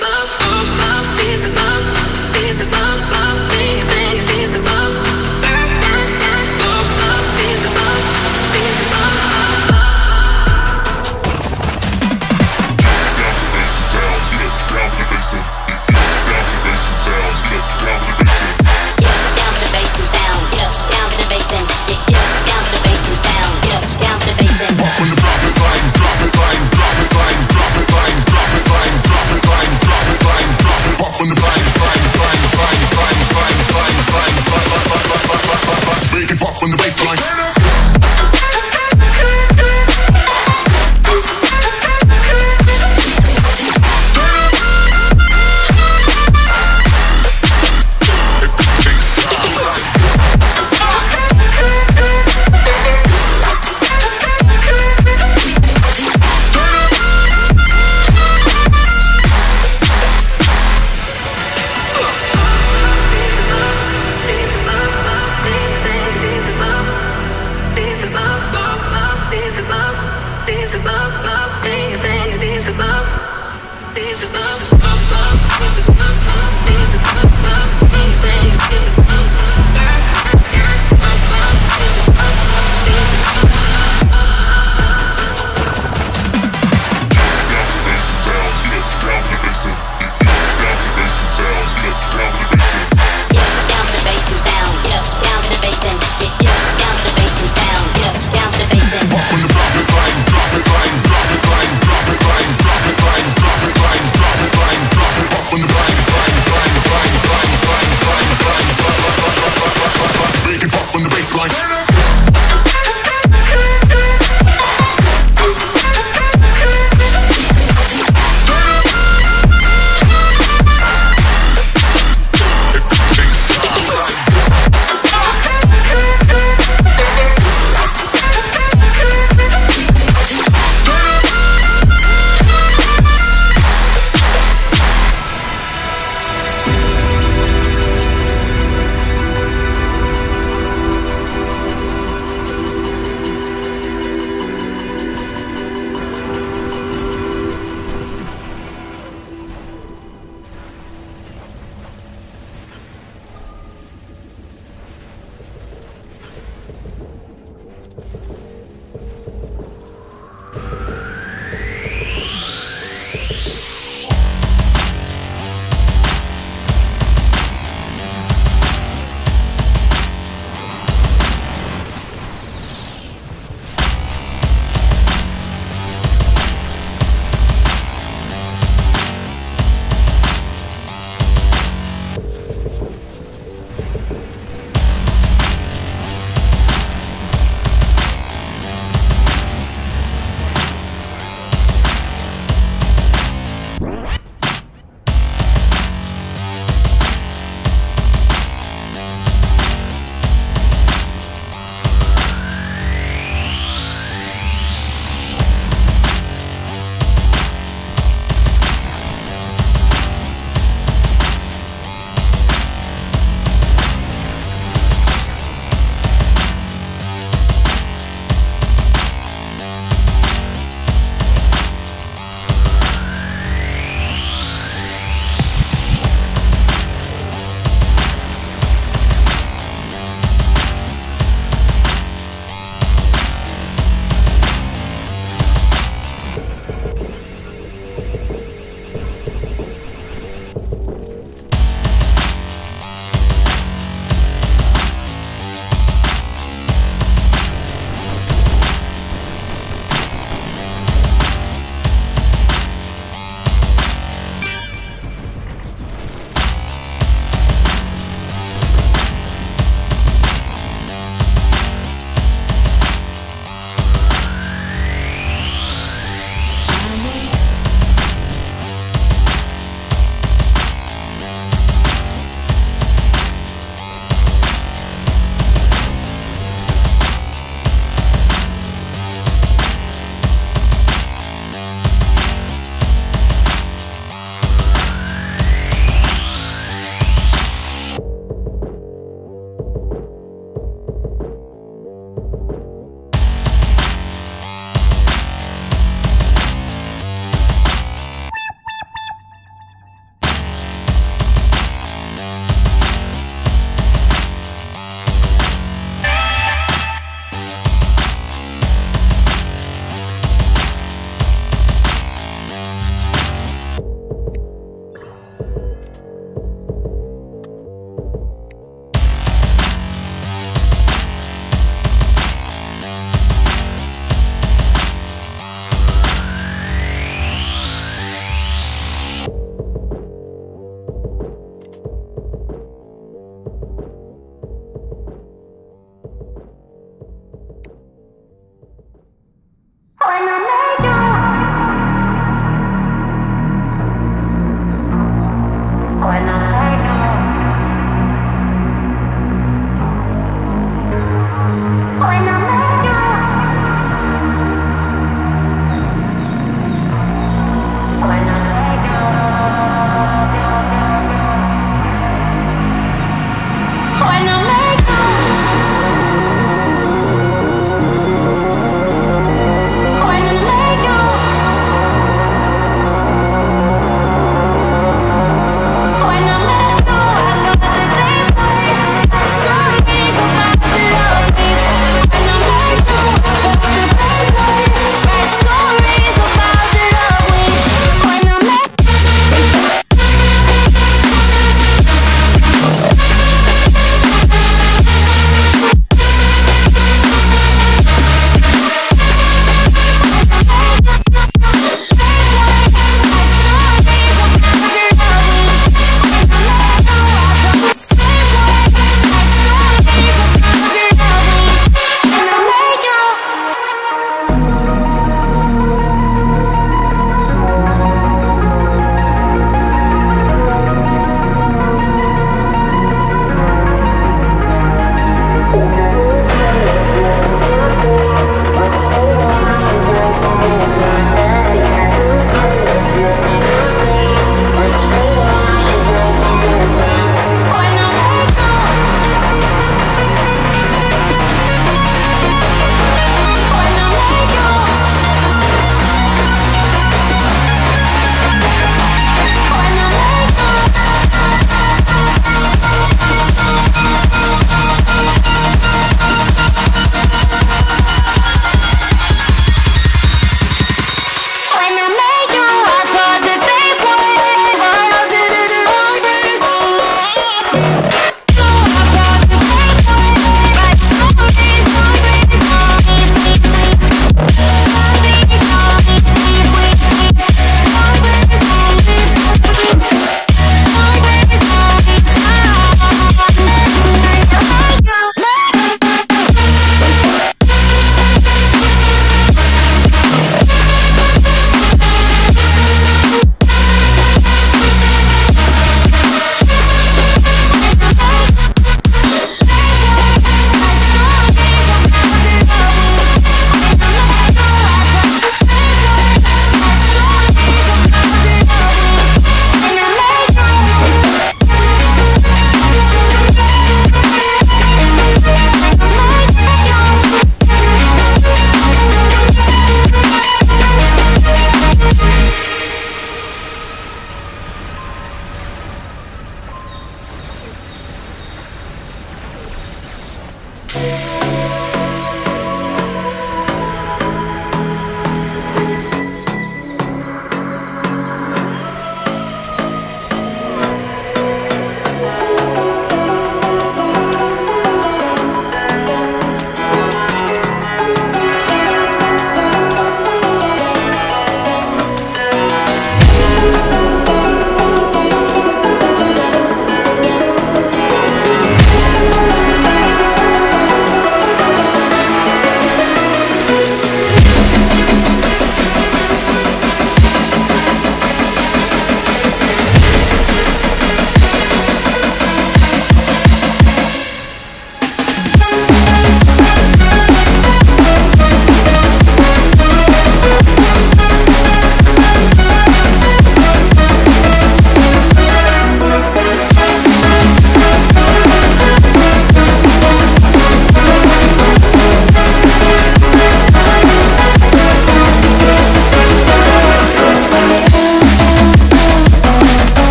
love.